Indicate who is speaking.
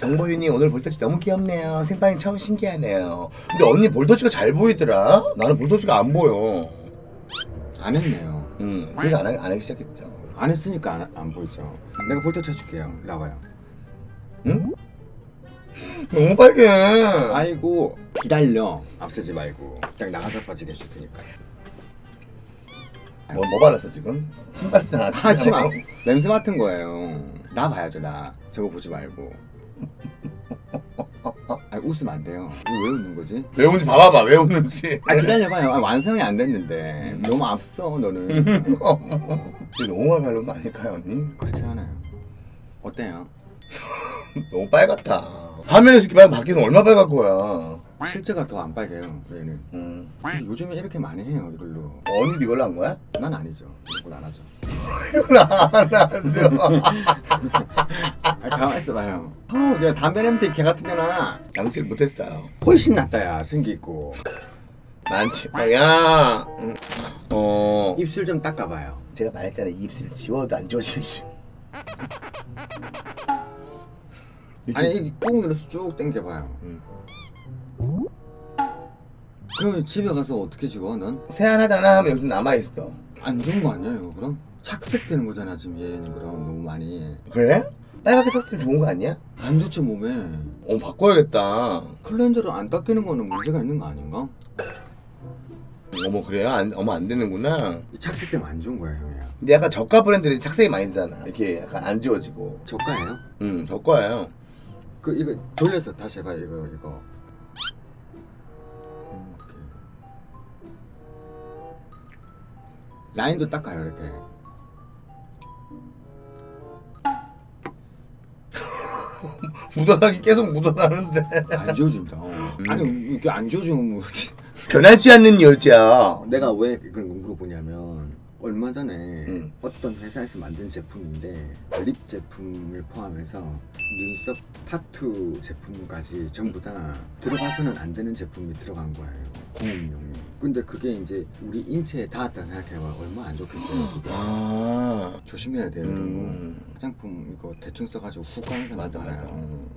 Speaker 1: 정보윤이 오늘 볼터치 너무 귀엽네요. 생방이 처음 신기하네요. 근데 언니 볼터치가 잘 보이더라. 나는 볼터치가 안 보여.
Speaker 2: 안 했네요.
Speaker 1: 음, 그래서 안, 하, 안 하기 시작했죠.
Speaker 2: 안 했으니까 안, 안 보이죠. 내가 볼터 쳐줄게요. 나와요.
Speaker 1: 응? 너무 빨개.
Speaker 2: 아이고 기다려. 앞서지 말고 그냥 나가자 빠지게 해줄 테니까.
Speaker 1: 뭐, 뭐 발랐어 지금? 침 않았지?
Speaker 2: 하지 마. 냄새 맡은 거예요. 나 봐야죠 나. 저거 보지 말고. 아 웃으면 안 돼요. 이거 왜 웃는 거지?
Speaker 1: 왜 웃는지 봐봐봐. 왜 웃는지.
Speaker 2: 아 기다려봐요. 아, 완성이 안 됐는데 너무 앞서 너는.
Speaker 1: 이게 너무 많이 바른 거 아닐까요 언니?
Speaker 2: 그렇지 않아요. 어때요?
Speaker 1: 너무 빨갛다. 화면에서 이렇게 빨간 바뀌는 얼마 빨갈 거야.
Speaker 2: 실제가 더 안 빨개요. 얘는.
Speaker 1: 음.
Speaker 2: 근데 요즘에 이렇게 많이 해요 이걸로.
Speaker 1: 언니도 이걸로 한 거야?
Speaker 2: 난 아니죠. 이건 안 하죠.
Speaker 1: 이걸 안 하죠.
Speaker 2: 아, 가만 있어봐요. 어, 내가 담배 냄새 개 같은 데나
Speaker 1: 양치를 못했어요.
Speaker 2: 훨씬 낫다야 생기 있고
Speaker 1: 많지. 야. 음. 어.
Speaker 2: 입술 좀 닦아봐요.
Speaker 1: 제가 말했잖아요. 이 입술 지워도 안 지워지지.
Speaker 2: 아니 이게 꾹 눌러서 쭉 당겨봐요.
Speaker 1: 음.
Speaker 2: 그럼 집에 가서 어떻게 지워? 넌?
Speaker 1: 세안하잖아 하면 여기 남아 있어.
Speaker 2: 안 좋은 거 아니야 이거 그럼? 착색되는 거잖아 지금 얘는 그럼 너무 많이
Speaker 1: 그래? 빨갛게 섞으면 좋은 거 아니야?
Speaker 2: 안 좋죠 몸에
Speaker 1: 어 바꿔야겠다.
Speaker 2: 클렌저를 안 닦이는 거는 문제가 있는 거 아닌가?
Speaker 1: 어머 그래요? 안, 어머 안 되는구나.
Speaker 2: 이 착색되면 안 좋은 거야 형이야
Speaker 1: 근데 약간 저가 브랜드들이 착색이 많이 되잖아. 이렇게 약간 안 지워지고.
Speaker 2: 저가예요?
Speaker 1: 응 저가예요.
Speaker 2: 그 이거 돌려서 다시 해봐 이거 이거 음. 라인도 닦아요 이렇게
Speaker 1: 묻어나기 계속 묻어나는데.
Speaker 2: 안 지워진다 어. 아니 이게 안 지워지면 뭐
Speaker 1: 변하지 않는 여자.
Speaker 2: 내가 왜 그런 거 물어보냐면 얼마 전에
Speaker 1: 음.
Speaker 2: 어떤 회사에서 만든 제품인데 립 제품을 포함해서 눈썹 타투 제품까지 전부 다 들어가서는 안 되는 제품이 들어간 거예요 공업용이 근데 그게 이제 우리 인체에 닿았다 생각해봐 얼마 안 좋겠어요 그게
Speaker 1: 아.
Speaker 2: 조심해야 돼요
Speaker 1: 음.
Speaker 2: 화장품 이거 대충 써가지고 훅 사람
Speaker 1: 맞아,
Speaker 2: 많아요
Speaker 1: 맞아.
Speaker 2: 어.